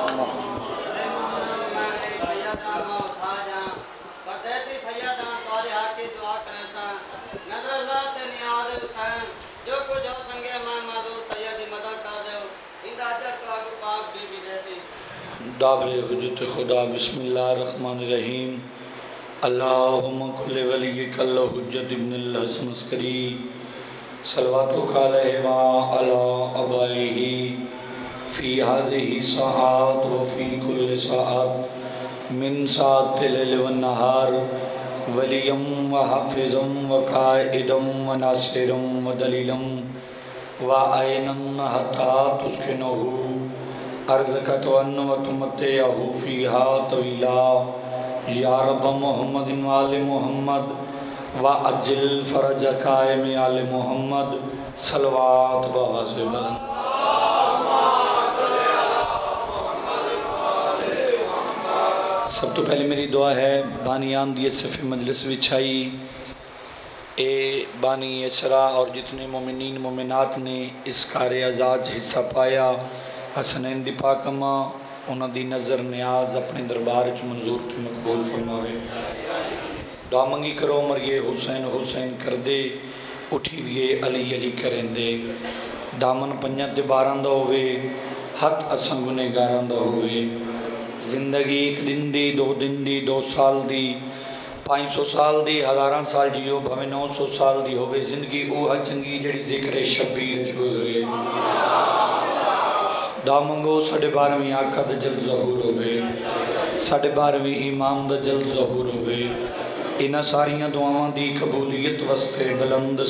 हो दाबर हज़रत खुदा बिस्मिल्लाहिर्रहमानिर्रहीम अल्लाहुम्मा कुल्ल वली कल्ल हुज्जत इब्न हसन अस्करी सलवातु व अला अबाइही। फ़ी हाज़िही सआत व फ़ी कुल्ल मिन सात लैल व नहार वलियम व हाफिज़म व काइदम व नासिरम व दलीलम व आइनन हता तुस्किनहु अर्ज़ का तो अन्न व तुमते फ़ीहा तवीला या मोहम्मद वाल मोहम्मद व अजिल फ़रज कायम आल मोहम्मद सलवात बाबा से सब तो पहले मेरी दुआ है, बानी आंदी सफ़ी मजलिस विछाई ए, बानी असरा और जितने मोमिन मोमिनात ने इस कार आज़ाद हिस्सा पाया हसनैन दी पाकमा उन्हों नज़र न्याज अपने दरबार च मंजूर तो मकबूल फरमावे। दुआ मंगी करो, मरिए हुसैन हुसैन कर दे, उठी भी अली अली करेंदे दामन पंजा ते बारह का होवे हथ असां गुनेगारां दा होवे। ज़िंदगी एक दिन दी दो दिन दी दो साल दी पाँच सौ साल दी हज़ारा साल जियो भावें नौ सौ साल दी होवे ज़िंदगी वो चंगी जड़ी ज़िक्र शबीर च गुजरे दा मंगो साढ़े बारहवीं आखा दा जल जहूर होवे साढ़े बारहवीं इमाम दा जल जहूर होवे इन्हां सारियाँ दुआवां दी कबूलियत वास्ते बुलंद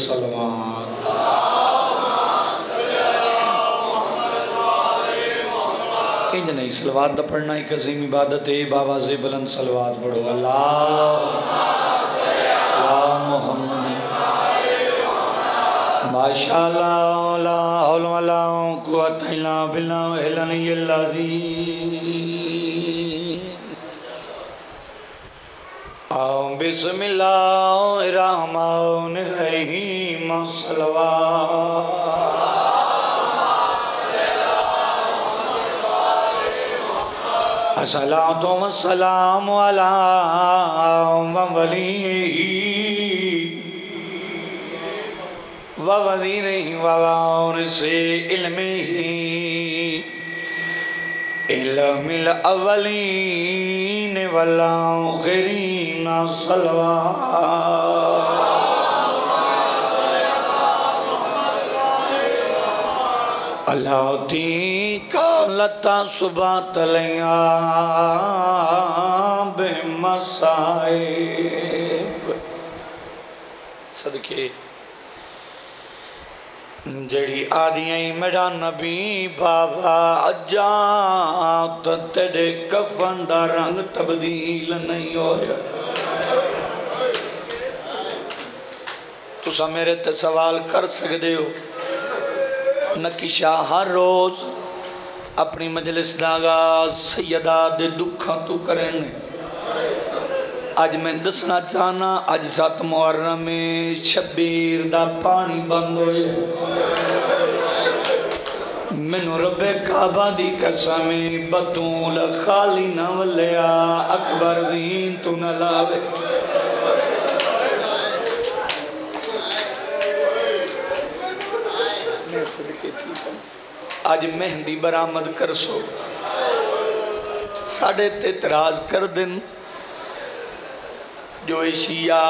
इंज नहीं, सलवात दा पढ़ना एक अजीम इबादत है बाबा से बुलंद सलवात पढ़ो। अल्लाह मोहम्मद। वला कुव्वत इल्ला बिल्लाह अला वली व वज़ीर ववार से इल्म ही इल्मिल अवलीन वलाखिरीन सलवा अलाउद्दी का लता सुबह तलिया बेमसाए। सदके। जड़ी आदियाँ मेरा नबी बाबा अजा तो तेरे कफन दा रंग तब्दील नहीं होया। तुसा मेरे ते सवाल कर सकते हो? नकीशा हर रोज़ अपनी मजलिस का आगाज़ दुखों तो करें अज मैं दसना चाहना अज सत मुहर्रम में शबीर दा पानी बंद हो मैनू रबे काबा दी कसम बतूल खाली न वलिया अकबर जीन तू न लावे। अज मेहंदी बरामद कर सो साढ़े ते तराज कर दिन। जो एशिया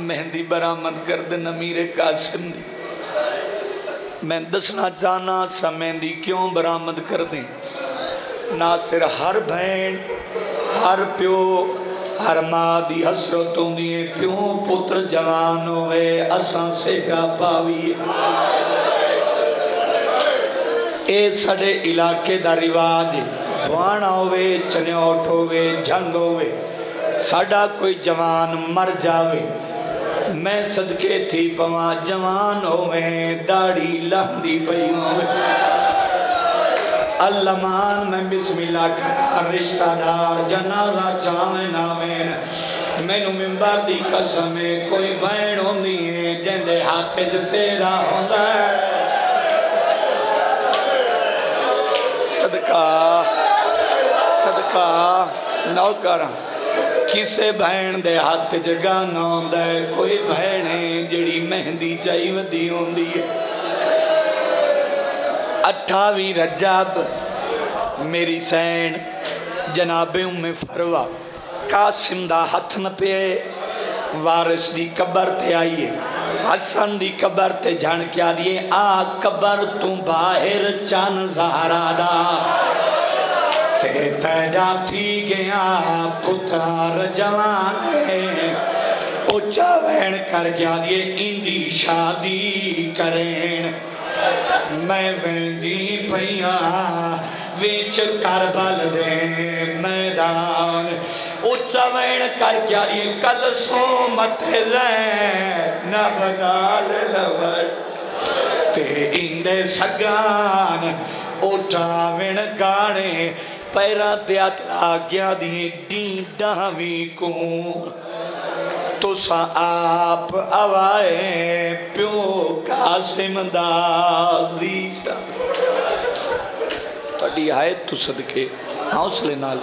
मेहंदी बरामद कर दिन अमीर कासिम। मैं दसना चाहना समय दी क्यों बरामद कर दें? ना सिर हर भैन हर प्यो, हर माँ की हसरत होंगी प्यो पुत्र जवान होवे, असा सेगा पावीए? ਇਹ ਸਾਡੇ ਇਲਾਕੇ ਦਾ ਰਿਵਾਜ ਬਾਣਾ ਹੋਵੇ ਚਨਿਓਟ ਹੋਵੇ ਜੰਗ ਹੋਵੇ ਸਾਡਾ ਕੋਈ ਜਵਾਨ ਮਰ ਜਾਵੇ ਮੈਂ ਸਦਕੇ ਥੀ ਪਵਾਂ ਜਵਾਨ ਹੋਵੇ ਦਾੜੀ ਲੰਦੀ ਪਈ ਹੋਵੇ अल्लामान मैं बिस्मिल्लाह करा रिश्तेदार जनाजा चावे नावेन मैनू मिंबर दी कसम कोई भैन होंदी है जिंदे हाथ च सेरा होंदा है सदका ਨੌਕਰ ਕਿਸੇ ਭੈਣ ਦੇ ਹੱਥ 'ਚ ਗਾਣਾ ਆਉਂਦਾ ਹੈ, ਕੋਈ ਭੈਣ ਹੈ ਜਿਹੜੀ ਮਹਿੰਦੀ ਚਾਈ ਵਧੀ ਹੁੰਦੀ ਹੈ 28 ਰਜਬ ਮੇਰੀ ਸੈਣ ਜਨਾਬੇ ਉਮੇ ਫਰਵਾ ਕਾਸਿਮ ਦਾ ਹੱਥ ਨ ਪਏ ਵਾਰਿਸ ਦੀ ਕਬਰ ਤੇ ਆਈਏ ਹਸਨ हसन दी कबर ते जन क्या दिए? आ कबर तू बाहर चन जहरा दा। ते पैदा थी गया पुतार जवान। उचा वैन कर गया दिए? इंदी शादी करें मैं वेंदी पैया विच कर बल दे मैदान। सवण कर क्या लिए कल सो मत न बनाल लवर। ते इंदे सगान उठावण गाने पैरा त्या आज्ञा दिए डीडावी को तुसा आप आवाए प्यो कासिम दासी ता है तू सदके, हौसले नाल।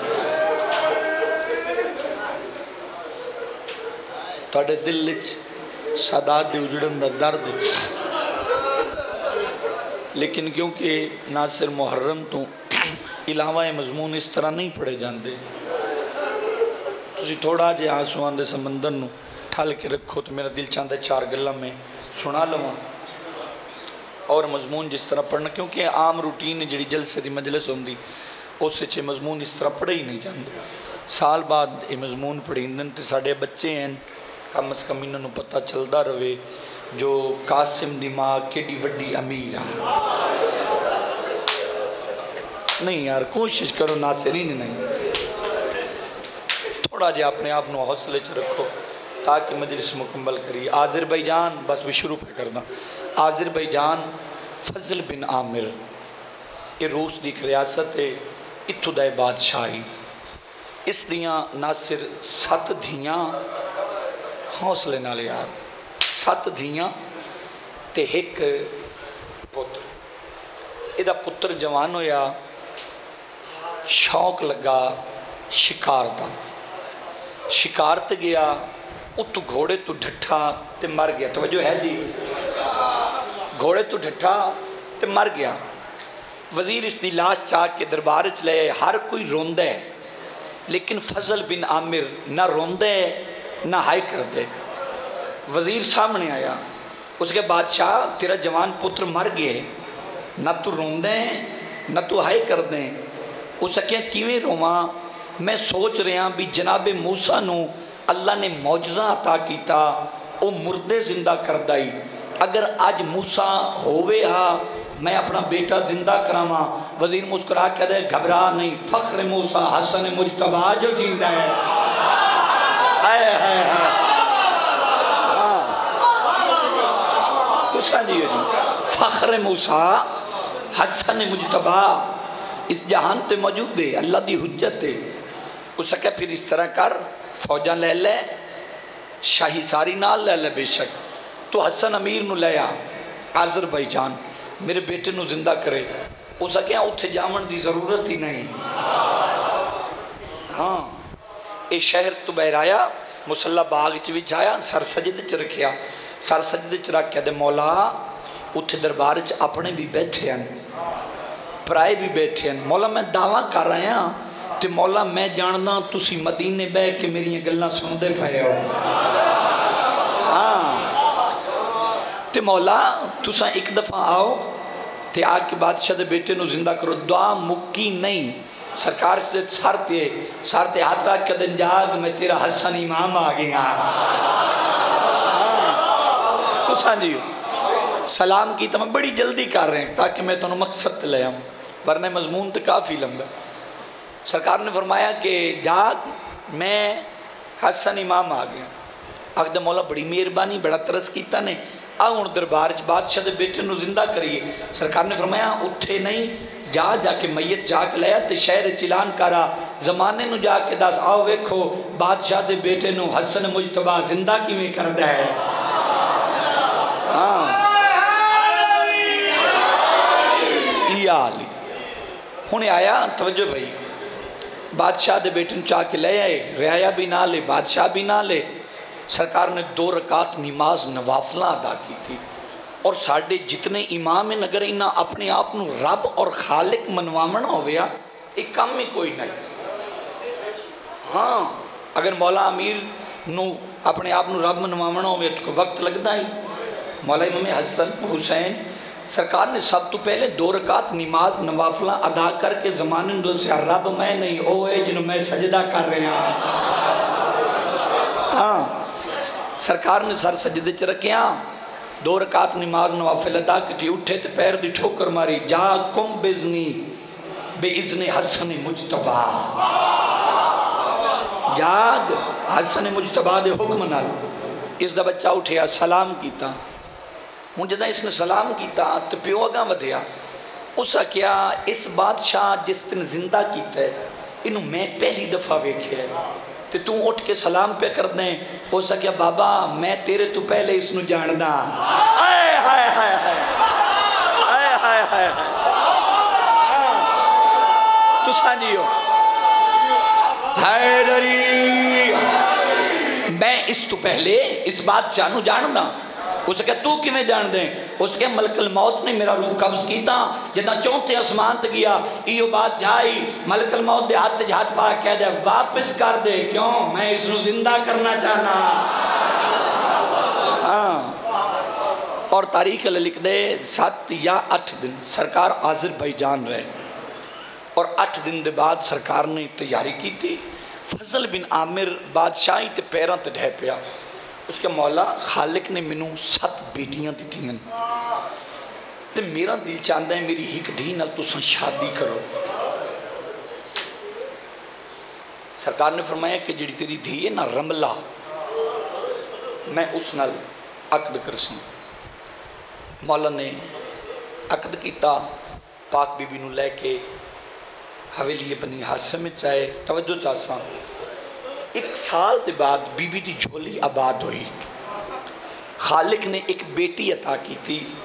ਤੁਹਾਡੇ ਦਿਲ ਵਿੱਚ ਸਾਦਾਤ ਦੇ ਉਜੜਨ ਦਾ ਦਰਦ ਲੇਕਿਨ ਕਿਉਂਕਿ ਨਾਸਿਰ ਮੁਹਰਮ ਤੋਂ ਇਲਾਵਾ ਇਹ ਮਜ਼ਮੂਨ ਇਸ ਤਰ੍ਹਾਂ ਨਹੀਂ ਪੜੇ ਜਾਂਦੇ ਤੁਸੀਂ ਥੋੜਾ ਜਿਹਾ ਆਂਸੂਆਂ ਦੇ ਸਮੁੰਦਰ ਨੂੰ ਠੱਲ ਕੇ ਰੱਖੋ ਤਾਂ ਮੇਰਾ ਦਿਲ ਚਾਹੁੰਦਾ ਚਾਰ ਗੱਲਾਂ ਮੈਂ ਸੁਣਾ ਲਵਾਂ ਔਰ ਮਜ਼ਮੂਨ ਜਿਸ ਤਰ੍ਹਾਂ ਪੜਨਾ ਕਿਉਂਕਿ ਇਹ ਆਮ ਰੂਟੀਨ ਜਿਹੜੀ ਜਲਸੇ ਦੀ ਮਜਲਿਸ ਹੁੰਦੀ ਉਸ ਵਿੱਚ ਇਹ ਮਜ਼ਮੂਨ ਇਸ ਤਰ੍ਹਾਂ ਪੜ੍ਹੇ ਹੀ ਨਹੀਂ ਜਾਂਦੇ ਸਾਲ ਬਾਅਦ ਇਹ ਮਜ਼ਮੂਨ ਪੜ੍ਹੀਂਦੇ ਨੇ ਤੇ ਸਾਡੇ ਬੱਚੇ ਹਨ ਕਮ ਸ ਕਮ ਇਹਨਾਂ ਨੂੰ ਪਤਾ ਚੱਲਦਾ ਰਵੇ ਜੋ ਕਾਸਿਮ ਦੀ ਮਾਂ ਕਿੱਡੀ ਵੱਡੀ ਅਮੀਰ ਆ ਨਹੀਂ ਯਾਰ ਕੋਸ਼ਿਸ਼ ਕਰੋ ਨਾਸਰੀਨ ਨਹੀਂ ਥੋੜਾ ਜਿਹਾ ਆਪਣੇ ਆਪ ਨੂੰ ਹੌਸਲੇ 'ਚ ਰੱਖੋ ताकि मजलिस मुकम्मल करिए आज़रबईजान बस भी शुरू पे करना आज़रबईजान फजल बिन आमिर ये रूस की एक रियासत है इतों का बादशाही इस दियाँ ना सिर सत्त धियाँ ਹੌਸਲੇ ਨਾਲ ਯਾਰ ਸੱਤ ਧੀਆਂ ਤੇ ਇੱਕ ਪੁੱਤ ਇਹਦਾ ਪੁੱਤਰ ਜਵਾਨ ਹੋਇਆ। ਸ਼ੌਕ ਲੱਗਾ ਸ਼ਿਕਾਰ ਦਾ। ਸ਼ਿਕਾਰ ਤੇ ਗਿਆ ਉਤ ਘੋੜੇ ਤੋਂ ਢੱਠਾ ਤੇ ਮਰ ਗਿਆ। ਤਵਜੋ ਹੈ ਜੀ? ਘੋੜੇ ਤੋਂ ਢੱਠਾ ਤੇ ਮਰ ਗਿਆ। ਵਜ਼ੀਰ ਇਸ ਦੀ ਲਾਸ਼ ਚਾਹ ਕੇ ਦਰਬਾਰ ਚ ਲਏ ਹਰ ਕੋਈ ਰੋਂਦਾ ਹੈ, ਲੇਕਿਨ ਫਜ਼ਲ ਬਿਨ ਆਮਿਰ ਨਾ ਰੋਂਦਾ ਹੈ नहाय कर दे। वज़ीर सामने आया। उसके बादशाह, तेरा जवान पुत्र मर गए ना तू रोंद ना तू हाई कर दें उस अखें किवें रोवां? मैं सोच रहा भी जनाब मूसा न अल्लाह ने मौजा अता किया वह ज़िंदा कर दाई अगर अज मूसा होवे हा, मैं अपना बेटा ज़िंदा कराव। वज़ीर मुस्कुरा कह दे घबरा नहीं, फ़ख्र मूसा हसन मुजतबा जो जींदा है। हाय हाय हाय पूछा जी फख्र मूसा, हसन मुजतबा, इस जहान ते मौजूद है, अल्लाह की हजत है। उस क्या फिर इस तरह कर, फौजा ले ले, शाही सारी नाल ले ले बेशक। तो हसन अमीर न ले आ आजरबईजान मेरे बेटे नु ज़िंदा करे। उस क्या उत्थे जावन की ज़रूरत ही नहीं। हाँ ये शहर तो बहराया ਮੁਸੱਲਾ ਬਾਗ 'ਚ ਵਿਛਾਇਆ ਸਰਸਜਦ 'ਚ ਰੱਖਿਆ ਸਰਸਜਦ 'ਚ ਰੱਖਿਆ ਤੇ ਮੌਲਾ ਉੱਥੇ ਦਰਬਾਰ 'ਚ ਆਪਣੇ ਵੀ ਬੈਠੇ ਹਨ ਪਰਾਏ ਵੀ ਬੈਠੇ ਹਨ ਮੌਲਾ ਮੈਂ ਦਾਵਾ ਕਰ ਰਿਹਾ ਹਾਂ ਤੇ ਮੌਲਾ ਮੈਂ ਜਾਣਦਾ ਤੁਸੀਂ ਮਦੀਨੇ ਬਹਿ ਕੇ ਮੇਰੀਆਂ ਗੱਲਾਂ ਸੁਣਦੇ ਪਏ ਹੋ ਹਾਂ ਤੇ ਮੌਲਾ ਤੁਸੀਂ ਇੱਕ ਦਫਾ ਆਓ ਤੇ ਆ ਕੇ ਬਾਦਸ਼ਾਹ ਦੇ ਬੇਟੇ ਨੂੰ ਜ਼ਿੰਦਾ ਕਰੋ ਦੁਆ ਮੁੱਕੀ ਨਹੀਂ सरकार से सारते सारते हाथ रख के दिन जाग, मैं तेरा हसन इमाम आ गया। हाँ। हाँ जी। सलाम की तो मैं बड़ी जल्दी कर रहे हैं, ताकि मैं तुम्हें तो मकसद ले आऊँ, वरना मजमून तो काफ़ी लंबा सरकार ने फरमाया कि जाग, मैं हसन इमाम आ गया। अगद मौला बड़ी मेहरबानी, बड़ा तरस किया ने। आ हूँ दरबार बादशाह बेटे ज़िंदा करिए। सरकार ने फरमाया, उठे नहीं ਜਾ ਜਾ ਕੇ ਮਈਤ ਜਾ ਕੇ ਲਿਆ ਤੇ ਸ਼ਹਿਰ ਚ ਐਲਾਨ ਕਰਾ ਜ਼ਮਾਨੇ ਨੂੰ ਜਾ ਕੇ ਦੱਸ ਆਓ ਵੇਖੋ ਬਾਦਸ਼ਾਹ ਦੇ ਬੇਟੇ ਨੂੰ ਹਸਨ ਮੁਜਤਬਾ ਜ਼ਿੰਦਾ ਕਿਵੇਂ ਕਰਦਾ ਹੈ ਹਾਂ ਇਹ ਹਾਲ ਹੁਣ ਆਇਆ ਤਵੱਜੋ ਭਾਈ बादशाह के बेटे चाह के ले आए रियाया भी ना ले बादशाह भी ना ले सरकार ने दो रकात नमाज नवाफला अदा की थी और साढ़े जितने इमाम है नगर इन्हें अपने आप को रब और खालिक मनवावना हो गया एक काम ही कोई नहीं हाँ अगर मौला अमीर ਨੂੰ ਆਪਣੇ ਆਪ ਨੂੰ ਰੱਬ ਮਨਵਾਉਣਾ ਹੋਵੇ ਤਾਂ ਵਕਤ ਲੱਗਦਾ ਹੀ ਮੌਲਾ ਇਮਾਮ ਹਸਨ ਹੁਸੈਨ सरकार ने सब तो पहले दो रकात नमाज नवाफला अदा करके जमाने में दसिया रब मैं नहीं ओ है जिन्हों मैं सजदा कर रहा हाँ सरकार ने सर सजदे च रखिया दो रकात नमाज़ नवाफिल अदा की उठे तो पैर की ठोकर मारी जा कुम बिजनी बेइजने हसन मुजतबा जाग हसन मुजतबा के हुक्म नाल इसका बच्चा उठिया सलाम किया हूँ जदा इसने सलाम किया तो प्यो अगा वधिया उस आख्या इस बादशाह जिस दिन ज़िंदा किया इनू मैं पहली दफ़ा वेख्या तो तू उठ के सलाम पे कर दें। हो सके बाबा, मैं तेरे तो पहले इस जानदा। हाय हाय मैं इस तो पहले इस बादशाह जानू जानदा। उसके तू किमें जान दे? उसके मलकल मौत ने मेरा रूह कब्ज किया जिदा चौथे आसमान तक गया इो बात जाई मलकल मौत दे हाथ हाथ पा कह दे, वापस कर दे, क्यों? मैं इसनु ज़िंदा करना चाहना हाँ। और तारीख लिख दे सत या अठ दिन सरकार आजिर भाईजान रहे। और अठ दिन के बाद सरकार ने तैयारी की फजल बिन आमिर बादशाही पैरों ते ढह पिया उसके मौला खालिक ने मैनू सत बेटियाँ दिखियाँ तो मेरा दिल चाहता है मेरी एक धी शादी करो। सरकार ने फरमाया कि जी तेरी धी है ना, रमला, मैं उस नाल अकद कर सी मौला ने अकद किया पाक बीबी लैके हवेली अपनी हादसे में चाहे तवज्जो चासा एक साल के बाद बीबी की झोली आबाद हुई। खालिक ने एक बेटी अता की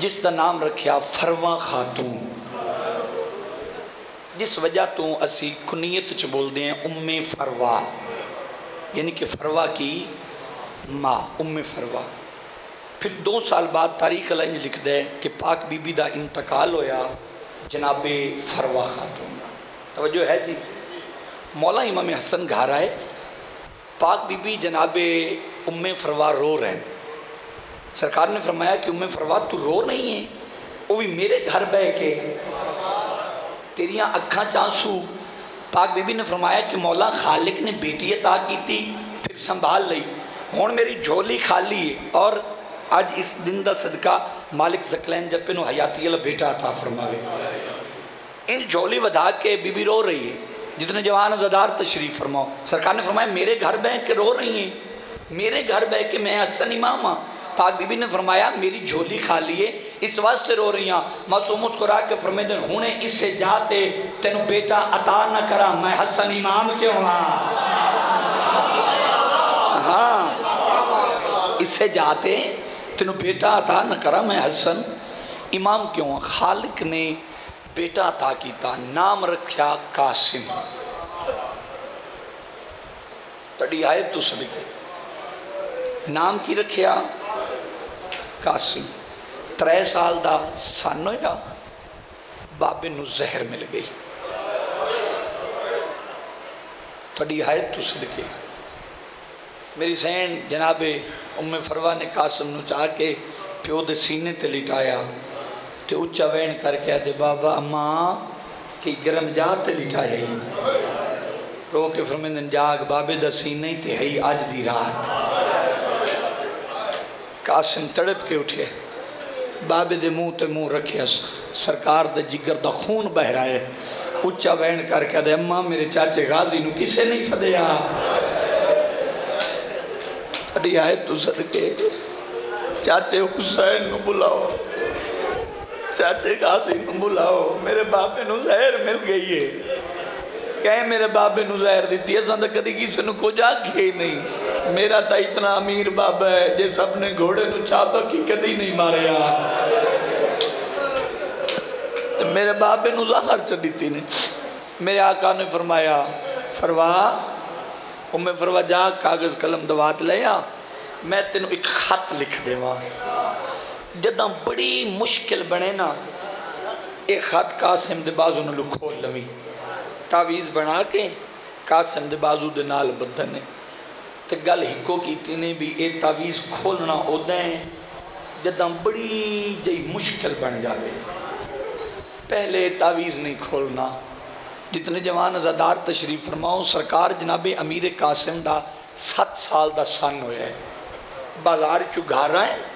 जिसका नाम रखा फरवा खातून। जिस वजह तो असी कुनीयत बोलते हैं, उम्मे फरवा। यानी कि फरवा की माँ, उम्मे फरवा। फिर दो साल बाद तारीख अलंज लिखता है कि पाक बीबी का इंतकाल होया जनाबे फरवा खातून तवज्जो है जी? मौला इमाम हसन घर आए, पाक बीबी जनाबे उम्मे फरवा रो रहे सरकार ने फरमाया कि उम्मे फरवा तू रो नहीं है, वो भी मेरे घर बह के। तेरिया अखा चांसू। पाक बीबी ने फरमाया कि मौला खालिक ने बेटी अता की थी फिर संभाल ली हूँ मेरी झोली खाली है और अज इस दिन का सदका मालिक जकलैन जप्पे हयाती वाला बेटा अता फरमावे। इन झोली वधा के बीबी रो रही है। जितने जवान अजादार तशरीफ़ फरमाओ। सरकार ने फरमाया, मेरे घर बह के रो रही हैं। मेरे घर बह के मैं हसन इमाम हाँ। पाक बीबी ने फरमाया, मेरी झोली खाली है इस वास्ते रो रही हाँ। मासूम मुस्कुरा के फरमे दिन हूँ इससे जाते तेन बेटा अता न करा, मैं हसन इमाम क्यों हाँ? हाँ इससे जाते तेन बेटा अता न करा, मैं हसन इमाम क्यों हाँ? खालिक ने बेटा अता किया नाम रखा कासिम। तड़ी आए तो सदके नाम की रखिया कासिम। त्रै साल का सन होया बाबे जहर मिल गई। तड़ी आए तो सदके मेरी सैन जनाबे उम्मे फरवा ने कासिम चाह के प्यो के सीने ते लिटाया। तो उच्चा वहन करके आते बाबा, अम्मा, कि गर्म जा ते लिटाया ही। रो के फरमेंदन जाग बाबे दा सीना ते है अज दी रात। कासिम तड़प के उठे। बाबे दे मुँह ते मुँह रखे, सरकार दे जिगर दा खून बह है उच्चा वहन करके आते अम्मा, मेरे चाचे गाजी नु किसे नहीं सदया आए तू सदके। चाचे हुसैन नु बुलाओ। चाचे काशी बुलाओ। मेरे बाबे जहर मिल गई है। कह मेरे बाबे जहर दी असा कभी किसी कुछ आखे ही नहीं। मेरा तो इतना अमीर बाबा है अपने घोड़े नु चाबक ही कभी नहीं मारिया तो मेरे बाबे जहर दी ने। मेरे आका ने फरमाया, फरवा उम्मे फरवा जा, कागज़ कलम दवात ले आ, मैं तेन एक खत लिख देवा। जदा बड़ी मुश्किल बने ना ये खत कासिम के बाजू नाल खोल लवी। तावीज़ बना के कासिम के बाजू के नाल बदन ने। तो गल हिको की ने भी ये तावीज़ खोलना उदा है, जदा बड़ी जी मुश्किल बन जाए पहले तावीज़ नहीं खोलना। जितने जवान अजादार तशरीफ़ फरमाओ, सरकार जनाबे अमीर कासिम का सत्त साल का सन होया है। बाज़ार चु घर है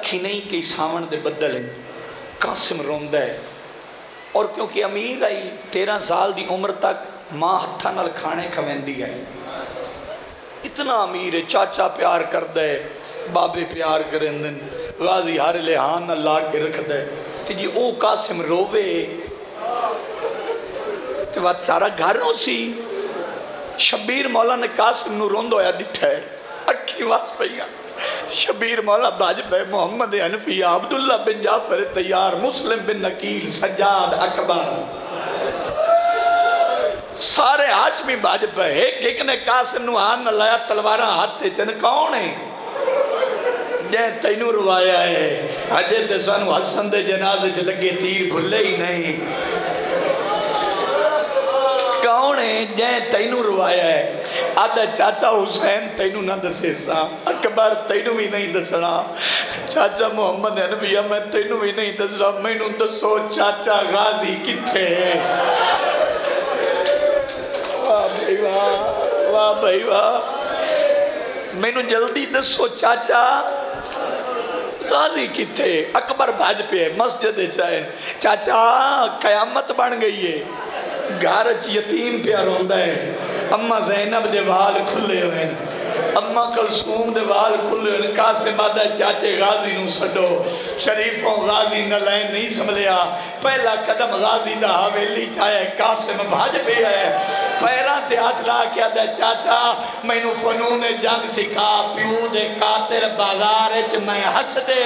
अखी नहीं कई सावन के बदल हैं। कासिम रोंद है। और क्योंकि अमीर आई, तेरह साल की उम्र तक माँ हथा नाल खाने खवेंदी है। इतना अमीर है, चाचा प्यार करता है, बाबे प्यार करें गाजी हर लिहान ला के रखद है। तो जी वो कासिम रोवे। तो वत सारा घर नो सी। शबीर मौला ने कासिम रोंद होया, डिठा। है अखी वस पईया। शबीर मौला बाज मोहम्मद हनफिया अब्दुल्ला बिन जाफ़र तैयार, मुस्लिम बिन नकील, सज्जाद अकबर। सारे हाशमी बाज एक एक ने कासिम नु हाथ लाया, तलवारा हाथ चन कौन है? जै तेनू रवाया है, अजे ते सानू हसन दे जनाजे च लगे तीर भुले ही नहीं। कौन है? जै तेनू रवाया है। आदा चाचा हुसैन तेनू ना दसे सा अकबर तेनू भी नहीं दसना। चाचा मोहम्मद हनफिया मैं तेनू भी नहीं दसना। मैनू दसो चाचा गाजी वाह मैनू जल्दी दसो चाचा गाजी किथे अकबर भज पे मस्जिद चाहे। चाचा, कयामत बन गई है। घर च यतीम प्या रोंदा है। अम्मा जैनब दे वाल खुले हुए अम्मा कलसूम दे वाल खुले हुए कासिम आदा चाचे गाजी नु सडो शरीफों गाजी न लैन नहीं संभलिया। पहला कदम गाजी दा हवेली चाहे कासिम भज पे है पैरां ते हाथ ला के आदा, चाचा, मैनू फनून जंग सिखा, प्यू दे कातिल बाज़ार च मैं हस दे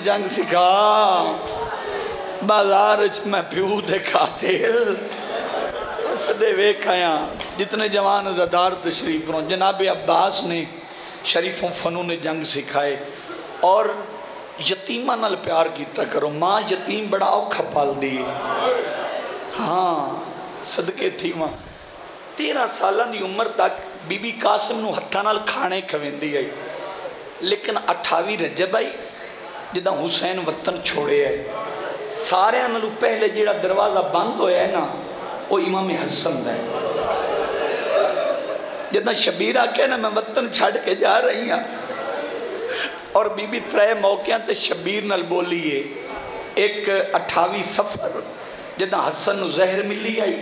जंग सिखा। बाज़ार मैं प्यू दे खातिर। हसदे वेखाया जितने जवान जदार तशरीफ़ रो। जनाब अब्बास ने, शरीफों फनू ने जंग सिखाए। और यतीमा नाल प्यार किया करो। माँ यतीम बड़ा औखा पालदी दी हाँ सदके थी माँ तेरह साल की उम्र तक बीबी कासिम हथा खाने खवेंदी आई। लेकिन अठावी रजब आई। जिदा हुसैन वतन छोड़े है। सारे पहले जो दरवाज़ा बंद होया ना, वो इमाम हसन है। जिदा शबीर आख्या ना, मैं वतन छड़ के जा रही हाँ। और बीबी त्रै मौकों ते शबीर नाल बोली है एक अठावी सफ़र, जिदा हसन जहर मिली आई।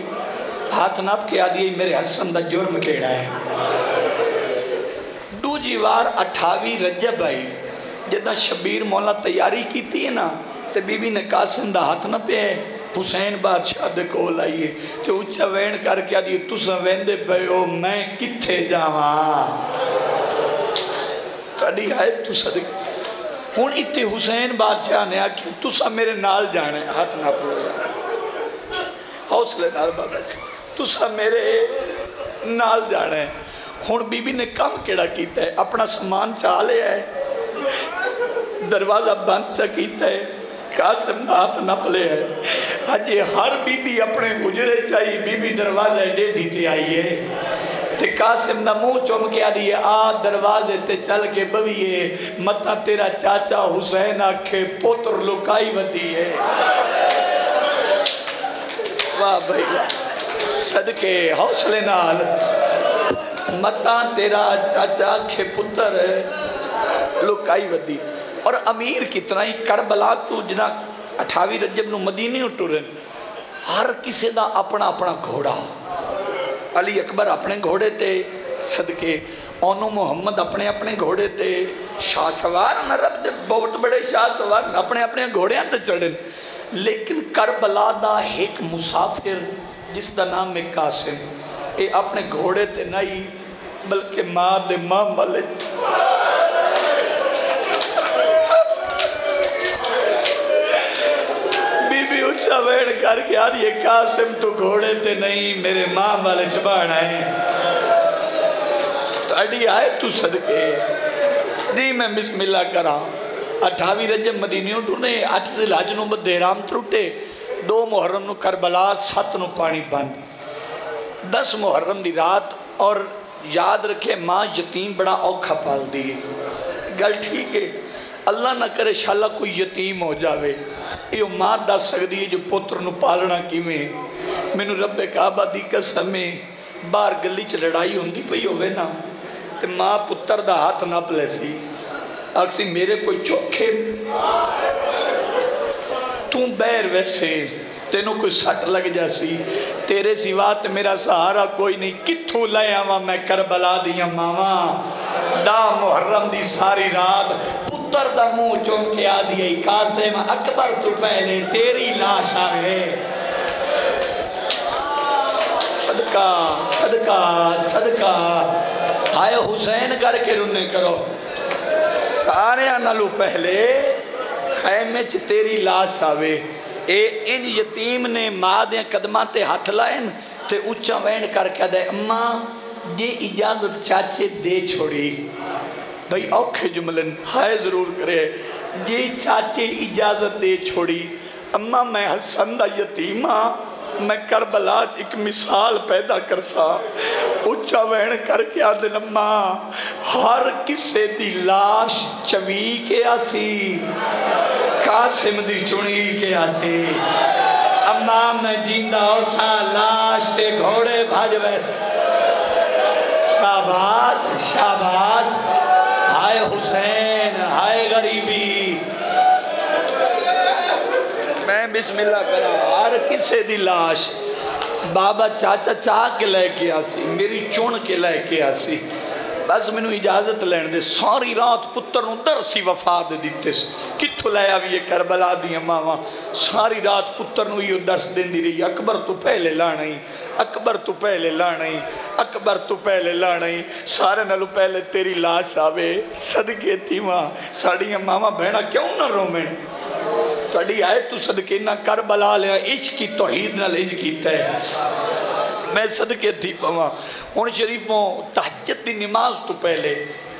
हाथ नाप के आदि मेरे हसन का जुर्म केड़ा है। दूजी वार अठावी रजब आई। जिदा शबीर मौला तैयारी की है ना तो बीबी ने कासिम का हाथ न पे हुसैन बादशाह दे कोल आइए तो उच्चा वैन करके आदि, तुस वेंदे पे हो मैं किथे जावा? तड़ी आए तू सद हूँ इतने हुसैन बादशाह ने आखिया, तुसा मेरे नाल जाना हाथ ना पड़ो हौसले नाल बाबा तुसा मेरे नाल जाना है। बीबी ने काम है? अपना समान चा लिया है? दरवाज़ा बंद चा किया है कासिम नप लिया है। हजे, हर बीबी अपने गुजरे चाहिए बीबी दरवाज़ा डेढ़ी ते आई है। ते कासिम ना मुँह चुम के आ है, आ, दरवाजे ते चल के बविए मता तेरा चाचा हुसैन आखे, पुत्र लुकाई वधी है। वाह भाई वाह। सदके, हौसले नाल मता तेरा चाचा खे पुत्र लुकाई बदी और अमीर कितना ही, करबला तो तू जना 28 रजब नु मदीने टुरन हर किसी का अपना अपना घोड़ा। अली अकबर अपने घोड़े ते सदके ओनू मुहम्मद अपने अपने घोड़े ते। शाह सवार नरब बहुत बड़े शाह सवार अपने अपने घोड़िया तो चढ़न लेकिन करबला का एक मुसाफिर जिसका नाम है कासिम ये अपने घोड़े ते नहीं, बल्कि माँ दे माँ मलिक। बैठ करके यार ये कासिम तो घोड़े ते नहीं, मेरे माँ वाले चबाना है। तो अड़ी आए तू सदके। दी मैं बिस्मिल्लाह करा। अठावी रजब मदीनियों टूने अठ से लाज नु बदे राम त्रुटे। दो मुहर्रम नु करबला सत नु पानी बंद। दस मुहर्रम दी रात, और याद रखे माँ यतीम बड़ा औखा पाल दी गल ठीक है। अल्लाह ना करे शाला कोई यतीम हो जाए ये माँ दस सकती है जो पुत्र पालना किमें मैनू रबे काबा की कसम है गली च लड़ाई होंगी पई होवे ना तो माँ पुत्र का हाथ नप ले सी। मेरे कोई चौखे। तू बैर वैसे, तेनों कोई सट लग जासी तेरे सिवा तो मेरा सहारा कोई नहीं। कितों ले आवा मैं करबला दिया मावा? दा मुहर्रम दी सारी रात पुत्र द मुँह चौंके आदि कासिम अकबर तू पहले, तेरी लाश आ सदका सदका सदका। आए हुसैन करके रुने करो। सारे नलू पहले, खैमे च तेरी लाश आवे। ए इंज यतीम ने माँ दे कदमां ते हथ लाए ते उच्चा वहन करके दे अम्मा, ये इजाज़त चाचे दे छोड़ी। भाई, औखे जुमलन, हाय ज़रूर करे। जे चाचे इजाज़त दे छोड़ी। अम्मा, मैं हसन यतीम हाँ मैं करबला एक मिसाल पैदा कर सा उच्चा वहन करके आदन अम्मा हर किसे दी लाश चवी के आसी। कासिम दी चुनी के आसी। अम्मा, मैं ज़िंदा सा लाश ते घोड़े भज वैसे। शाबाश शाबाश। हाय हुसैन, हाय गरीबी। मैं बिस्मिल्लाह करा, हर किसे दी लाश? बाबा चाचा चाह के लैके आसी, मेरी चुन के लैके आसी। बस मैं इजाज़त लैन दे, सारी रात पुत्र दरसी वफा दे दिते कितों लै आई है करबला दियाँ मावा? सारी रात पुत्र दरस दी रही, अकबर तू पहले लाना ही अकबर तू पहले लाना ही अकबर, तू पहले लाने सारे नो पहले तेरी लाश आवे। सदके थी माँ साड़िया मावा बहना क्यों ना रोवे? साड़ी आए तू सदके ना कर बला लिया। इश्क की तोहीद नाल इंज है। मैं सदके थी पवा। हूँ शरीफों तहजत की नमाज़ तू पहले।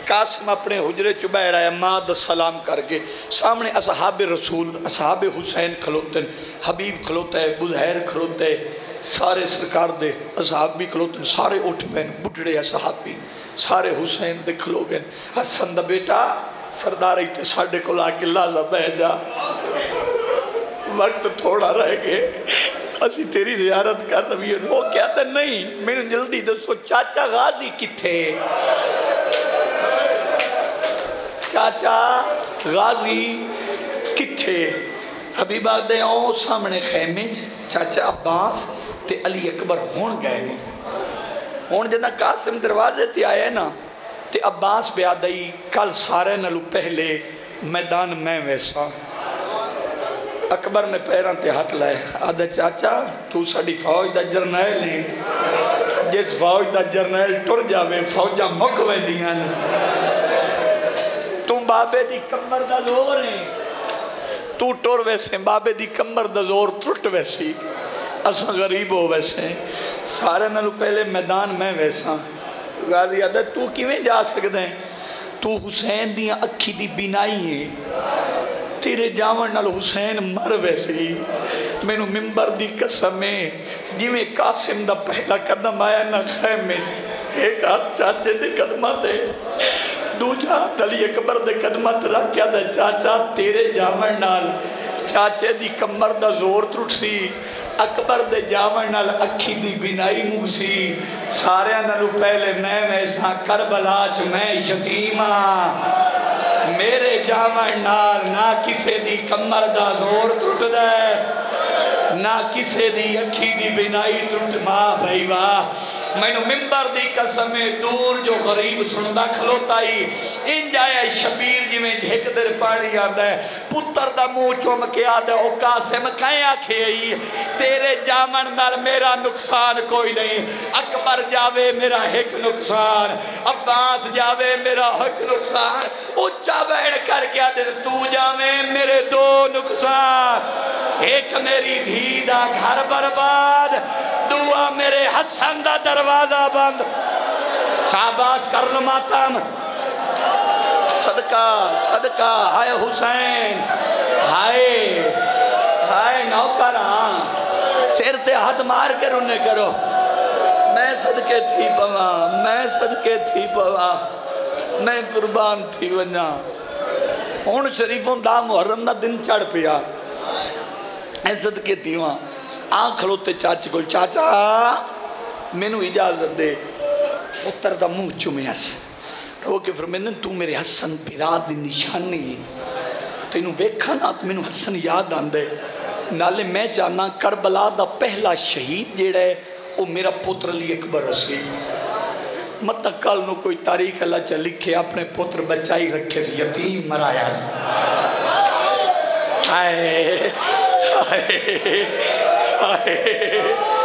कासम अपने हुजरे चु चुबैर आया, माँ द सलाम करके। सामने असहाब रसूल, असहाब हुसैन खलोते हबीब खलोता है बुजहर खलोता। है सारे सरकार दे असहाब भी खलोते सारे उठ पे बुढ़े असहाब भी सारे हुसैन दे खलो गए हसन का बेटा, सरदार इतने साढ़े को आके लाजा बह जा। वक्त थोड़ा रह गए, असि तेरी जियारत कर रही वो क्या था नहीं, मैंने जल्दी दसो चाचा गाजी कितने चाचा गाजी कितने हबीबा दे आओ सामने खेमे चाचा अब्बास। ਤੇ अली अकबर ਹੁਣ गए हूँ जहाँ कासिम दरवाजे ते आए ना तो अब्बास ਅਬਾਸ दई, कल सारे ਨਾਲੋਂ पहले मैदान मैं वैसा। अकबर ने पैरों ते हाथ लाए आद चाचा, तू साड़ी फौज का जरनैल है। जिस फौज का जरनैल तुर जाए फौजा मुक वेंदियाँ तू बाबे की कमर का ज़ोर है। तू तुर वैसे, बाबे की कमर का ज़ोर त्रुट वैसी। अस गरीब हो वैसे। सारे मैं पहले मैदान मैं वैसा। याद है तू कि जा सद तू हुसैन दिया अखी की बिनाई है तेरे जावन नाल हुसैन मर वैसे मैं मिम्बर की कसम है जिमें कासिम का पहला कदम आया ना खैमे एक हाथ चाचे के कदम से दूजा हाथ अली अकबर के कदम से रखा चाचा तेरे जावन नाल चाचे की कमर का ज़ोर त्रुट सी अकबर दे जावन नाल अखी दी बिनाई मुसी सारे नालों पहले मैं वैसा करबला च मैं यतीम हाँ मेरे जावन नाल ना किसे दी कमर दा ज़ोर टुटदा ना किसे दी अखी दी बिनाई टुट माँ भाई वाह। मैनू मिंबर दी कसम है, दूर जो गरीब सुनदा खलोता ही, इंज आया शबीर जिमें एक देर पानी है। पुत्र दा मुँह चुम के आदा ओ कासिम कहे आखे आई? तेरे जामन नाल मेरा नुकसान कोई नहीं। अकबर जावे मेरा एक नुकसान, अब्बास जावे मेरा एक नुकसान। उच्चा बैठ करके आदे तू जावे मेरे दो नुकसान। एक मेरी धी दा घर बर्बाद, दुआ मेरे हसन दा दरवाज़ा बंद। शाबाश कर लो मातम। सदका सदका, हाय हुसैन। हाय हाय नौकर हाँ। सिर ते हाथ मार के रोने करो। मैं सदके थी पवा, मैं सदके थी पवा। मैं कुर्बान थी वना हूँ शरीफों दा मुहर्रम का दिन चढ़ पिया। ऐ सदके थी वहाँ। आ खलोते चाचे को चाचा। मैनू इजाज़त दे। पुत्र का मुँह चुमिया रो के फिर मैंने तू मेरे हसन पिरा की निशानी तेन वेखा ना तो मैनू हसन याद आंदे। नाले मैं चाहना, करबला का पहला शहीद जेड़ा है वो मेरा पुत्र अली अकबर सी मत कल ਨੂੰ कोई तारीख अल्लाह च लिखे, अपने पुत्र बचाई रखे सी, यतीम मराया हाय हाय हाय।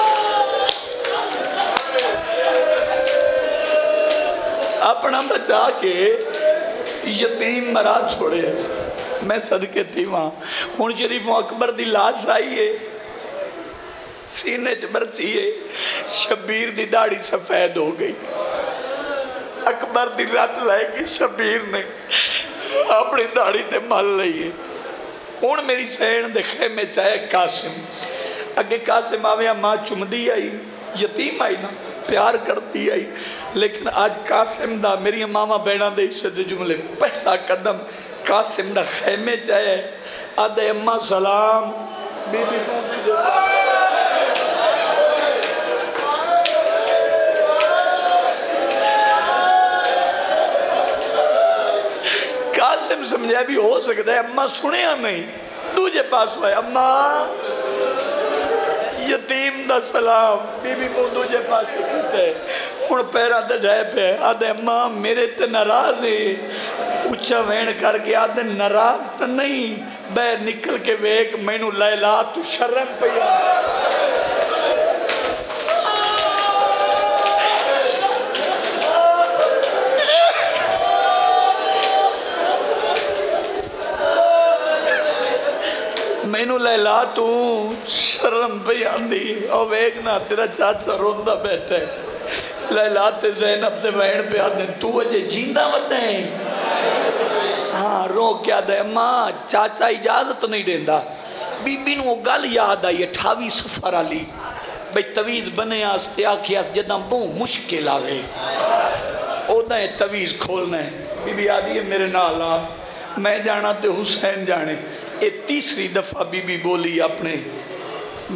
अपना बचा के यतीम मरा छोड़े मैं सदके थी वहाँ। हूँ शरीफ अकबर की लाश आई है सीने च बरसी है शबीर की दाढ़ी सफ़ेद हो गई। अकबर की रत लैके शबीर ने अपनी दाढ़ी ते मल ली है हूँ मेरी सैन दे खेमे चाहे कासिम। अगे कासिम आवे माँ चुमदी आई, यतीम आई ना। प्यार करती आई। लेकिन आज कासिम दा मेरी मामा बहना दे जुमले पहला कदम कासिम दा खेमे चाहे आदे अम्मा सलाम। कासिम समझा भी हो सकता है, अम्मा सुनिया नहीं। दूजे पास है अम्मा। हबीब का सलाम। बीबी को दूजे पास हूँ पैरों तो डह पे आदे अम्मा मेरे तो नाराज़ है। उच्चा वेण करके आदि नाराज़ तो नहीं बह निकल के वेख, मैनू लैला, तू शर्म पी ਮੈਨੂੰ ਲੈਲਾ ਤੂੰ ਸ਼ਰਮ ਪਈ ਆਂਦੀ ਉਹ ਵੇਖ ਨਾ ਤੇਰਾ ਚਾਚਾ ਰੋਂਦਾ ਬੈਠਾ ਹੈ ਲੈਲਾ ਤੇ ਜ਼ੈਨਬ ਦੇ ਵਹਿਣ ਪਿਆ ਦੇ ਤੂੰ ਅਜੇ ਜਿੰਦਾ ਵਦਾ ਹੈ ਹਾਂ ਰੋ ਕਿਆ ਦੇ ਮਾਂ ਚਾਚਾ ਇਜਾਜ਼ਤ ਨਹੀਂ ਦਿੰਦਾ ਬੀਬੀ ਨੂੰ ਉਹ ਗੱਲ ਯਾਦ ਆਈ 28 ਸਫਰ ਵਾਲੀ ਬਈ ਤਵੀਜ਼ ਬਣਿਆ ਤੇ ਆਖਿਆ ਜਦਾਂ ਬਹੁ ਮੁਸ਼ਕਿਲ ਆਵੇ ਉਹਦਾ ਇਹ ਤਵੀਜ਼ ਖੋਲਣਾ ਹੈ ਬੀਬੀ ਆਦੀ ਹੈ ਮੇਰੇ ਨਾਲ ਆ ਮੈਂ ਜਾਣਾ ਤੇ ये तीसरी दफ़ा बीबी बोली अपने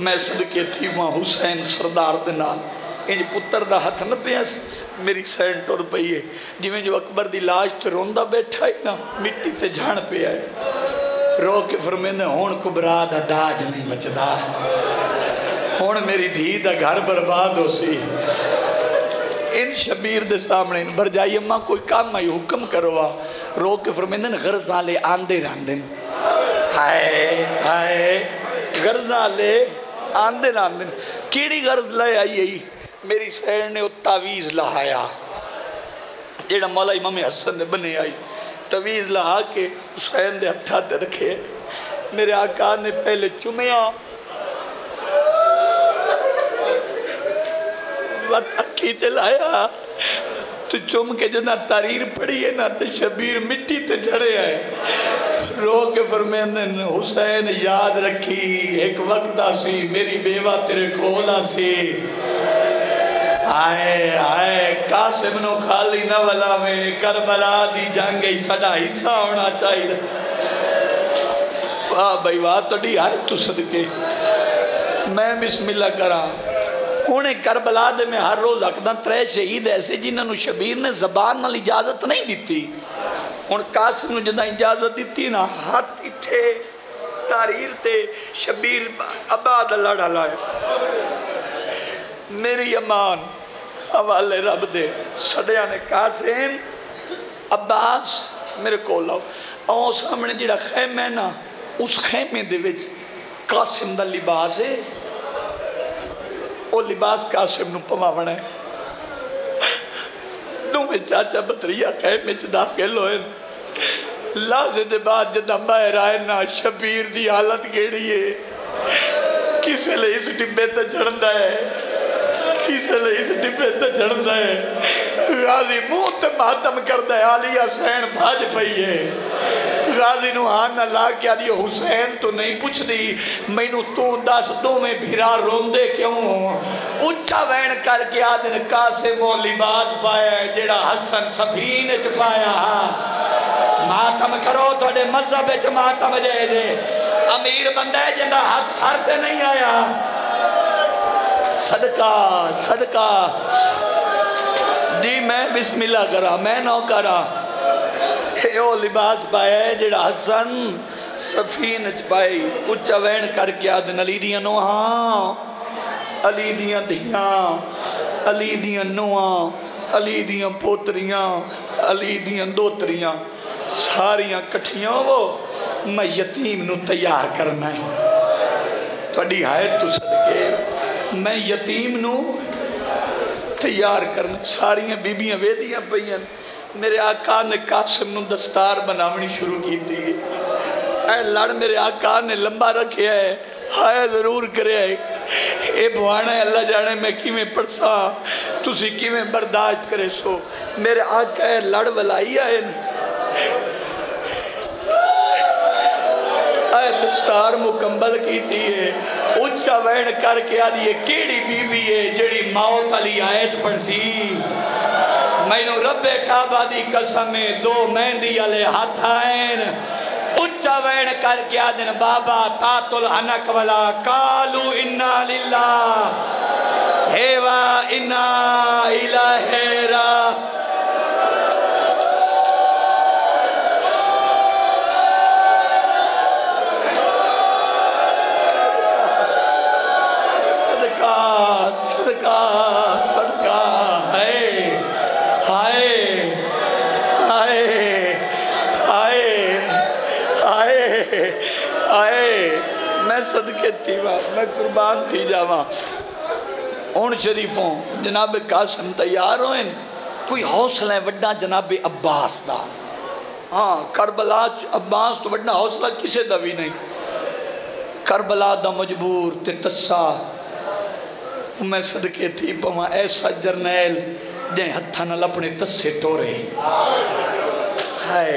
मैं सदके थी वहाँ हुसैन सरदार के नाल इंज पुत्र का हथ नब्या मेरी सैन टुर पई है जिमें जो अकबर की लाश तो रोंदा बैठा ही ना मिट्टी से जान पे है रो के फरमेंद हूँ घुबरा दाज नहीं बचता हूँ मेरी धी का घर बर्बाद हो सी इन शबीर के सामने बरजाई अम्मा कोई काम आई हुक्म करो आ रो के फरमेंदन मैंने गरजाले आंदे रहते आंदे गर्ज ले आई आई मेरी सैन ने तावीज़ लहाया जेड़ा मौला इमाम हसन ने बने आई तवीज़ लहा के हुसैन के हथा ते रखे मेरे आका ने पहले चुमया अखी ते लाया चुम के जना तारीर पड़ी है ना तो शबीर मिट्टी ते चढ़े है रो के फरमेंदन हुसैन, याद रखी। एक वक्त आसी, मेरी बेवा तेरे कोल आसी। आए आए, कासिम नो खाली न वला में करबला दी जंग ही साडा हिस्सा होना चाहिए वाह भाई, वाह, तड़ी आए तू सदके। मैं बिस्मिल्लाह करा। हूँ करबला दे मैं हर रोज़ अकदा त्रै शहीद ऐसे जिन्होंने शबीर ने जबान इजाज़त नहीं दी ਹੁਣ ਕਾਸਮ ਨੂੰ ਜਦੋਂ ਇਜਾਜ਼ਤ ਦਿੱਤੀ ਨਾ, ਹੱਥ ਇੱਥੇ ਤਾਰੀਰ ਤੇ ਸ਼ਬੀਰ ਅੱਬਾ ਦਾ ਲੜਾ ਲਾਇਆ। ਮੇਰੀ ਅਮਾਨ, ਹਵਾਲੇ ਰੱਬ ਦੇ ਸੜਿਆ ਨੇ ਕਾਸਿਮ, ਅਬਾਸ ਮੇਰੇ ਕੋਲ ਆਓ ਆਉ ਸਾਹਮਣੇ ਜਿਹੜਾ ਖੈਮਾ ਹੈ ਨਾ, ਉਸ ਖੈਮੇ ਦੇ ਵਿੱਚ ਕਾਸਿਮ ਦਾ ਲਿਬਾਸ ਹੈ। ਉਹ ਲਿਬਾਸ ਕਾਸਿਮ ਨੂੰ ਪਵਾਵਣਾ ਹੈ। गॾो में चाचा भतरीआ कंहिं में जुदा कयल आहिनि लाज़िदाबाद जदा ॿाहिरि आहिनि ना शबीर जी हालत कहिड़ी आहे किसले इस डिब्बे ते चढ़ंदा है किसले इस डिब्बे ते चढ़ंदा है गाली मुँह ते मातम करदा है आलिया सैन भाज पई है ਗਾਜ਼ੀ ਨੂੰ ਹਾਂ ਨਾ ਲਾ ਕੇ ਆਦੀ ਹੁਸੈਨ ਤੋਂ ਨਹੀਂ ਪੁੱਛਦੀ ਮੈਨੂੰ ਤੂੰ ਦੱਸ ਦੋਵੇਂ ਭੀਰਾ ਰੋਂਦੇ ਕਿਉਂ ਉੱਚਾ ਵੈਣ ਕਰਕੇ ਆਦਨ ਕਾਸਿਮ ਉਹ ਲਿਬਾਸ ਪਾਇਆ ਹੈ ਜਿਹੜਾ ਹਸਨ ਸਫੀਨ ਚ ਪਾਇਆ ਮਾਤਮ ਕਰੋ ਤੁਹਾਡੇ ਮਜ਼ਹਬ ਵਿੱਚ ਮਾਤਮ ਜੇ ਜੇ ਅਮੀਰ ਬੰਦਾ ਹੈ ਜਿੰਦਾ ਹੱਥ ਸਰ ਤੇ ਨਹੀਂ ਆਇਆ ਸਦਕਾ ਸਦਕਾ ਜੀ ਮੈਂ ਬਿਸਮਿਲ੍ਲਾ ਕਰਾਂ ਮੈਂ ਨਾ ਕਰਾਂ ਇਹ ਉਹ ਲਿਬਾਸ ਪਾਇਆ ਹੈ ਜਿਹੜਾ ਹਸਨ ਸਫੀਨ ਚ ਪਾਈ ਉੱਚਾ ਵੈਣ ਕਰਕੇ ਆਦਨ ਅਲੀ ਦੀਆਂ ਨੋਹਾਂ ਅਲੀ ਦੀਆਂ ਧੀਆਂ ਅਲੀ ਦੀਆਂ ਨੋਹਾਂ ਅਲੀ ਦੀਆਂ ਪੋਤਰੀਆਂ ਅਲੀ ਦੀਆਂ ਦੋਤਰੀਆਂ ਸਾਰੀਆਂ ਇਕੱਠੀਆਂ ਹੋਵੋ ਮੈਂ ਯਤੀਮ ਨੂੰ ਤਿਆਰ ਕਰਨਾ ਹੈ ਤੁਹਾਡੀ ਹਾਇਤ ਤੋਂ ਸਦਕੇ ਮੈਂ ਯਤੀਮ ਨੂੰ ਤਿਆਰ ਕਰਨ ਸਾਰੀਆਂ ਬੀਬੀਆਂ ਵੇਦੀਆਂ ਪਈਆਂ ਮੇਰੇ ਆਕਾ ਨੇ ਕਾਸਮ ਨੂੰ ਦਸਤਾਰ ਬਣਾਉਣੀ ਸ਼ੁਰੂ ਕੀਤੀ ਐ ਲੜ ਮੇਰੇ ਆਕਾ ਨੇ ਲੰਬਾ ਰੱਖਿਆ ਹੈ ਹਾਏ ਜ਼ਰੂਰ ਕਰਿਆ ਹੈ ਇਹ ਬਵਾਣਾ ਅੱਲਾ ਜਾਣੇ ਮੈਂ ਕਿਵੇਂ ਪੜਸਾ ਤੁਸੀਂ ਕਿਵੇਂ ਬਰਦਾਸ਼ਤ ਕਰੇ ਸੋ ਮੇਰੇ ਆਕਾ ਇਹ ਲੜ ਵਲਾਈ ਆਏ ਨੇ ਐ ਦਸਤਾਰ ਮੁਕੰਮਲ ਕੀਤੀ ਹੈ ਉੱਚਾ ਵੈਣ ਕਰਕੇ ਆਦੀ ਇਹ ਕਿਹੜੀ ਬੀਬੀ ਹੈ ਜਿਹੜੀ ਮੌਤ ਵਾਲੀ ਆਇਤ ਪੜਸੀ मैं रबे काबा दी कसम दो मेहंदी वाले हाथ आए उच्चा वैन कर गया दिन बाबा तातुल हनक वाला, कालू इन्ना लिल्ला। हेवा इन्ना इला हेरा सदका सदका हाय मैं सदके थी वा मैं कुर्बान थी जावा। हूँ शरीफों, जनाब कासम तैयार हो कोई हौसला है वड्डा जनाब अब्बास का हाँ करबला अब्बास तो वड्डा हौसला किसी का भी नहीं? करबला दा मजबूर ते तस्सा। मैं सदके थी पवा ऐसा जरनैल, जै हथा अपने तस्से टोरे। हाय,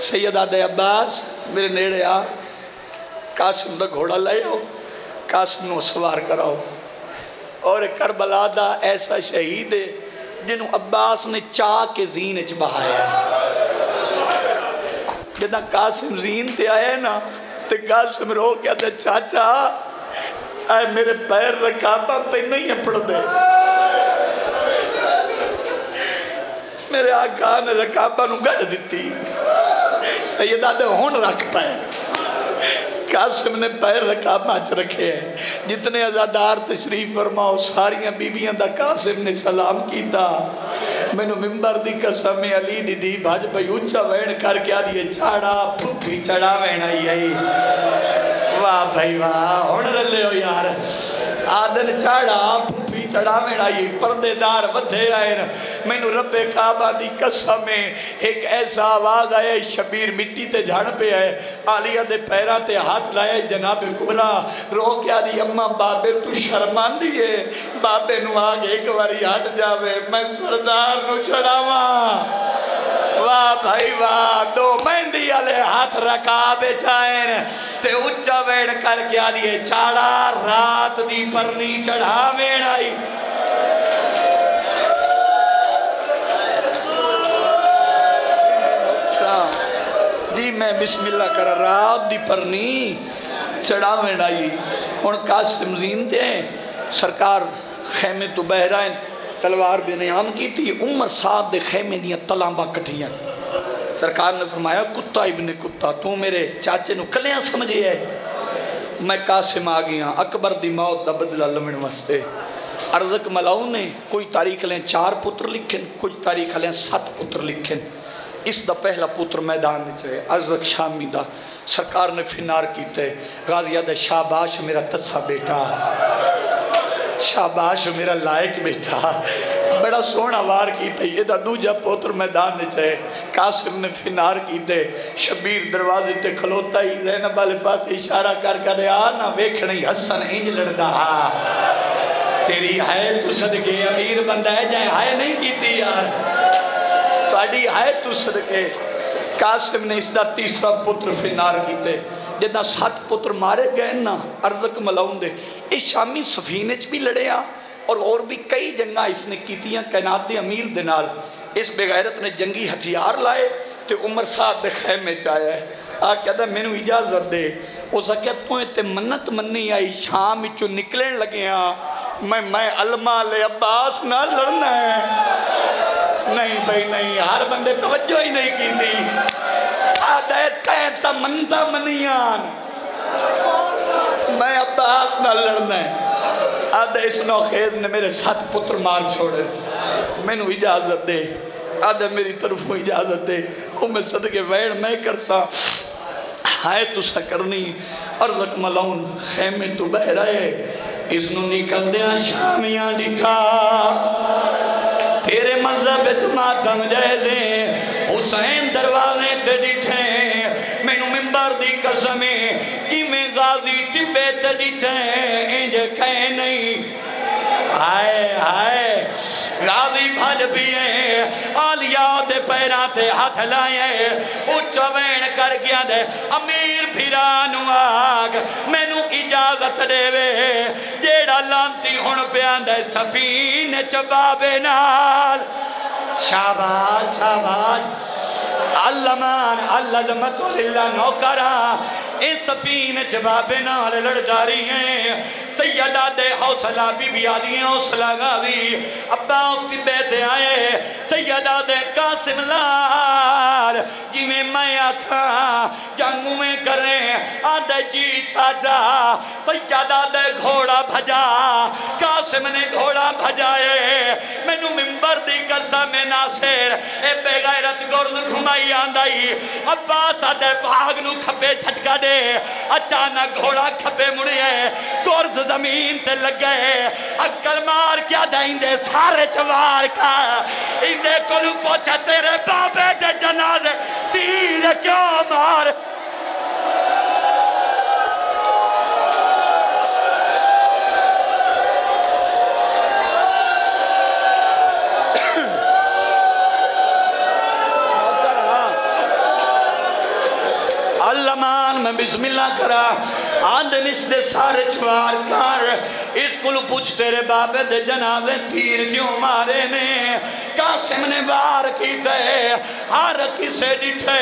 सैयद आदे अब्बास, मेरे नेड़े आ। कासिम का घोड़ा लाओ आओ सवार कराओ। और करबला का ऐसा शहीद है जिन्हों अब्बास ने चा के जीन च बहाया। जदा कासिम जीन ते आया ना तो कासिम रो गया तो चाचा आ मेरे पैर रकाबा तेन ही अपड़ दे मेरे आका ने रकाबा गढ़ दी सैदा तो हूँ रख पाए कासिम ने पैर रकाबा च रखे है। जितने आजादार तशरीफ़ फरमाओ, सारिया बीबिया का कासिम ने सलाम किया मैनू मिम्बर की कसम अली दी दी भज भाई उच्चा वहन कर क्या दिए छाड़ा फुफी चढ़ा वहन आई आई। वाह भाई, वाह हूँ रले हो यार। आदन छाड़ा फुफी चढ़ावे आई पर्देदार वधे आए मैनू रब्बे काबा दी कसम है। एक ऐसा आवाज़ आया शबीर मिट्टी ते झड़ पे है आलिया दे पैरां ते हाथ लाया जनाब कुबरा, रो के आदि अम्मा बाबे, तू शर्मांदी है। बाबे नु आगे एक बारी हट जावे, मैं सरदार नु चढ़ावा। वाह भाई वाह दो मेहंदी वाले हाथ रखा बेचाएन ते उच्चा वेड़ करके आदिए छाड़ा रात दी परनी चढ़ा वेण आई मैं बिस्मिल्लाह कर, रात दी परनी चढ़ा वेण आई। हुन कासिम जीन ते सरकार खेमे तो बहराइन तलवार बेनियाम की थी उमर साहब दे खैमे दियाँ तलाबा कट्ठियाँ। सरकार ने फरमाया, कुत्ता इबन कुत्ता, तू मेरे चाचे नु कलियाँ समझे है मैं कासिम आ गया, अकबर की मौत दा बदला लवण वास्ते। अरजक मलाऊ ने कोई तारीख लें चार पुत्र लिखे कुछ तारीख लें सत्त पुत्र लिखे इसका पहला पुत्र मैदान है अरजक शामी का सरकार ने फिनार किए गाजिया शाबाश मेरा तस्सा बेटा। शाबाश, मेरा लायक बेटा। बड़ा सोहना वार किया दूजा पुत्र मैदान है, कासिम ने फिनार किए शबीर दरवाजे ते खलोता ही जैनब वाले पास इशारा कर कर, आ ना वेखना, हसन इंज लड़दा तेरी है तू सदके, अमीर बंदा है, जाए हाय नहीं की यार। थोड़ी है तू सदके। कासिम ने इसका तीसरा पुत्र फिनार जिदा सत्त पुत्र मारे गए ना अरजक मलाउंदे ये शामी सफीने भी लड़िया और और भी कई जंगा इसने की कैनात के अमीर नाल इस बेगैरत ने जंगी हथियार लाए तो उमर साहब के खैमे च आया आ कहता मैनू इजाज़त दे उस तुए तो मन्नत मनी आई शाम चो निकलन लगे मैं मैं अलमा ले अब्बास ना लड़ना है नहीं भाई नहीं हर बंदे तवज्जो ही नहीं की मनता मनियान मैं अब्बास ना लड़ना है। आद इस नौखेज ने मेरे सत पुत्र मार छोड़े। मैनू इजाज़त दे। आद मेरी तरफों इजाज़त दे। वो मैं सदके वैण मैं कर सा है तुसा करनी। अरजक मलाउन खैमे तू बह रहे इसनु निकलद्या शामियाँ डिठा। तेरे मज़हब मातम जैसे हुसैन दरवाजे ते मिंबर कसम इवें गाजी टिबे इंज कह नहीं। हाय हाय, गाजी भज पिए, आलिया दे पैरां ते हथ लाए, उच्च वैण कर गया दे, अमीर फिरा आग, मैनू इजाज़त देवे, जेड़ा लांती हुन पिया सफीन च बाबे नाल। शाबाश शाबाश। अल्लमान अल्लजमत नौकरा। इस सफीन जवाबे नाल लड़दारी है। सैयदा दे हौसला बीबी आदि आए, सैयदा दे मैं आखा, जंगू में करे, आदे जी छाजा। सैयदा दे घोड़ा भजा, कासिम ने घोड़ा भजाए। मैनू मिम्बर दी कसम में नासिर ए बेगैरत गुरन घुमाई आंदाई। अब्बा साडे भाग नु खब्बे झटका दे, अचानक घोड़ा खब्बे मुड़िए। तुरज ज़मीन ते लगे। अक्कल मार क्या देंदे? सारे चवार का इंदे कोलू पूछा, तेरे बाबे दे जनाजे, तीर क्यों मार? मैं बिस्मिल्लाह करा। आंदन इसके सारे चवार कर इस तेरे बाबे दे तीर क्यों मारे ने? कासिम ने दे हर किसे डिठे?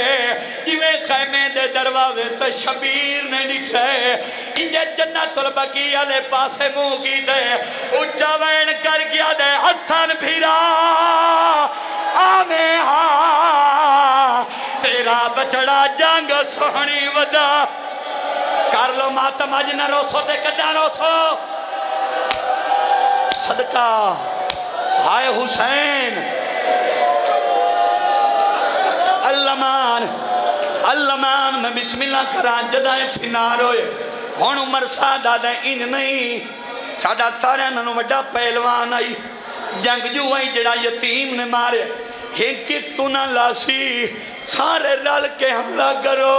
खैमे दे दरवाजे ते शबीर ने डिठे। इंजे जन्नतुल बकी वाले पासे मुँह दे उच्चा वैन कर गया दे, हसन फिरा आमे हा, तेरा बछड़ा जंग सोहनी वदा। कर लो मातम अज न रोसो ते कदा रोसो सदका हाय हुसैन अल्लामान अल्लामान मैं बिस्मिल्लाह करा जदाए फिनार होए हुन उमर सादा इन नहीं साडा सारे नालों वड्डा पहलवान आई जंगजू आई जड़ा यतीम ने मारे हिंक तू ना लासी सारे रल के हमला करो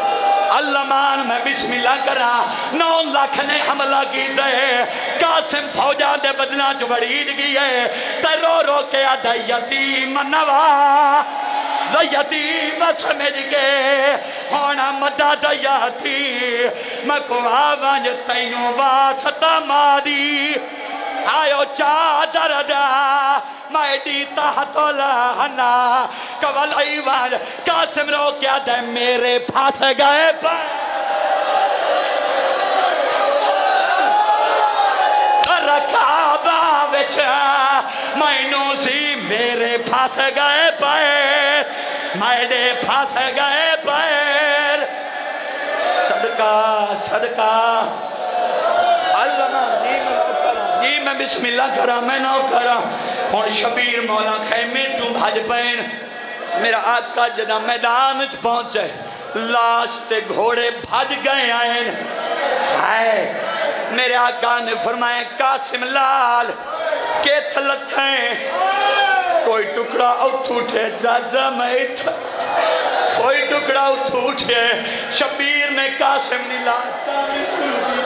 अल्लामान मैं बिस्मिल्लाह करा नौ लख ने हमला किया कासिम फौजा दे बदला च बड़ी गई है। ते रो रो के आदा यतीम नवा। यतीम मैं को आवाज़ तैनू वासता मारी। आयो चादर दा, मैं बैडी ताहतोला हना कवल ईवान कासिम रो क्या दे, मेरे फंस गए मैनू सी मेरे फस गए पैर। मेरे फस गए पैर। सदका सदका बिस्मिल्लाह करा, मैं ना करा। हूँ शबीर मौला खैमे चू भज पैन। मेरा आका जदा मैदान च पहुँचे। लाश ते घोड़े भज गए आए है मेरे आका ने फरमाया, कासिम लाल के थलथे कोई टुकड़ा उठ उठे, जाजा मैं कोई टुकड़ा उठ उठे। शबीर ने कासिम दी लाश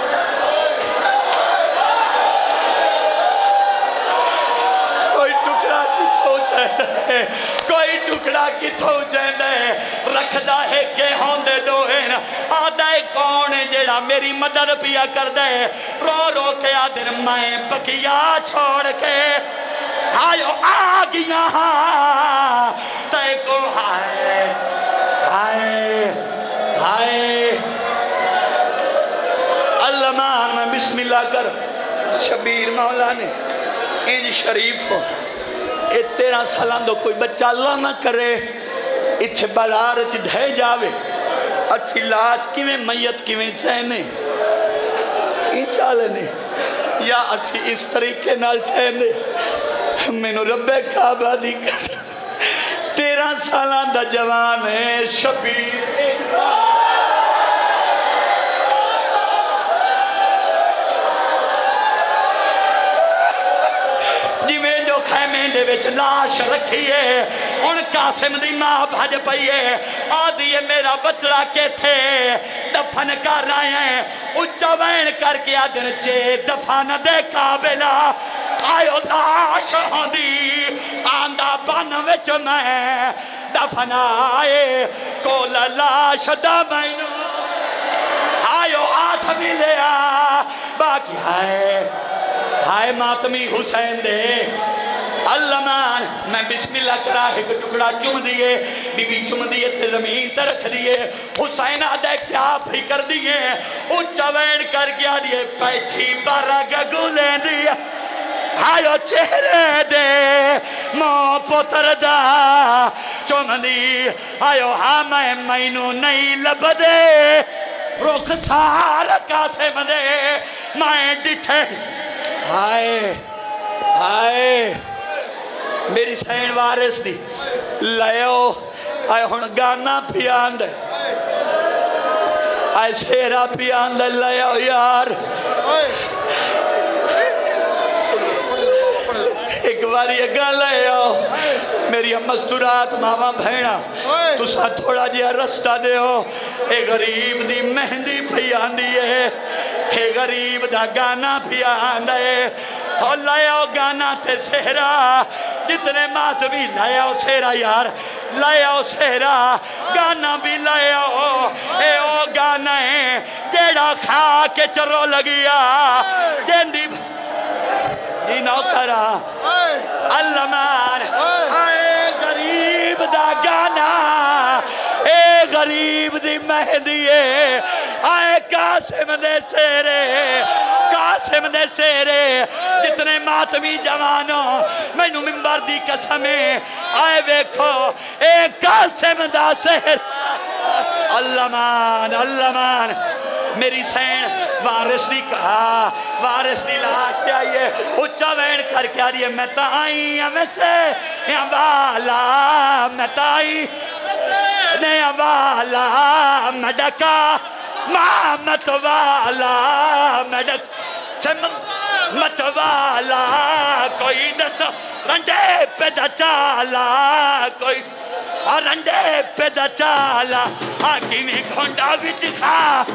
कोई टुकड़ा किथों जाए रखदा है के होंदे दोहन आदा है कौन है जेड़ा मेरी मदद पिया कर दे रो रो के आदिन मैं बकिया छोड़ के आयो, आ गया। तय को हाय हाय हाय। अल्लाह बिस्मिल्लाह कर। शबीर मौला ने, इंज शरीफ हो। ये तेरह साल कोई बच्चा अल्लाह ना करे बलार च ढह जावे असी लाश किवें मैयत किवें चैने चाल ने या असी इस तरीके चैने मैनू रब्बे काबा दी तेरह साल का जवान है शबीर दे लाश है हुन कासिम दी माँ भज पई है आदि है मेरा बचड़ा केथे? दफन कर रहे हैं उच्चा बहन करके आदन चे दफन दे काबिला आयो लाश होंदी आंदा बन विच मैं। दफनाए कोल लाश दा आयो हाथ मिलिया बाकी है हाय मातमी हुसैन दे। अल्लाह मैं बिस्मिल्लाह करा, एक टुकड़ा चुम दिए, बीबी चुम दिए ज़मीन रख दिए, हुसैन आदे क्या कर दिए उच्चा कर गया दिए बारा गगू ले दिए आयो चेहरे दे, मो पुत्र दा दी। आयो हाँ मैं मैनू नहीं लभदे, रुख सार कासे मदे मैं डिठे। हाय हाय। मेरी सैन वारिस दी। लयो आए हुन गाना पियान दे आए शेरा पियान दे लयो यार। एक बारी अग्गा लयो मेरी मस्तूरात मावा भैणा, तुसा थोड़ा जिहा रस्ता दियो ए गरीब दी मेहंदी पी आंदी है हे गरीब दा गाना पिया आंदे हो लाया गाना ते सेहरा। जितने मात भी लाया सेहरा यार लाया सेहरा गाना भी लाया ए, ओ गाना है, जेड़ा खा के चरो लगिया। गेंदी नी नौकरा अल्लाह मान आए गरीब दा गाना। ए, गरीब दी मेहंदी आए कासिम दे सेरे। कासिम दे सेरे, जितने मातमी जवानो मैनू मिंबर दी कसम आए वेखो, ए कासिम दा सेर अल्लाह मान मेरी सैन, वारिस दी कहा वारिस दी लाश पे आई है उच्चा वैन करके आ रही है, मैं तो आई हूँ वाला, मैं तो आई। ने वाला डका। माँ वाला, मैं डक मतवाला मत वाला कोई दस, रंडे पे चाला, कोई रंडे पे चाला आकी में घोंडा विच खा।